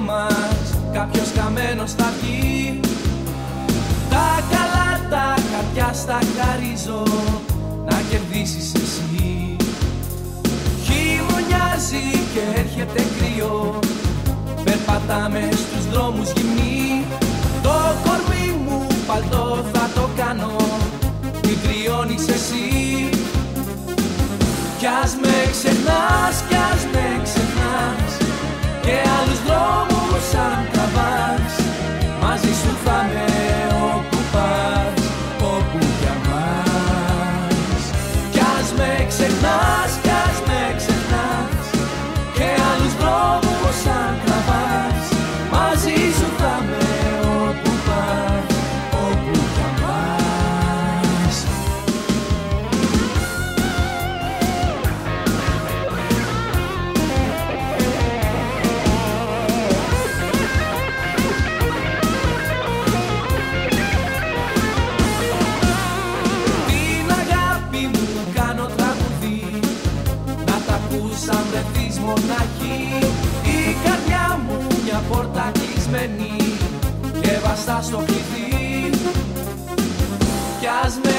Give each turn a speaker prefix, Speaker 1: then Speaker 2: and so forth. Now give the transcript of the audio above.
Speaker 1: μας κάποιος χαμένος θα βγει. Τα καλά τα χαρτιά στα χαρίζω να κερδίσεις εσύ. Χειμωνιάζει και έρχεται κρύο Περπατάμε στους δρόμους γυμνοί. Το κορμί μου παλτό θα το κάνω Μην κρυώνεις εσύ. Κι ας με ξεχνάς, κι ας με και βαστά στο κλειδί κι ας με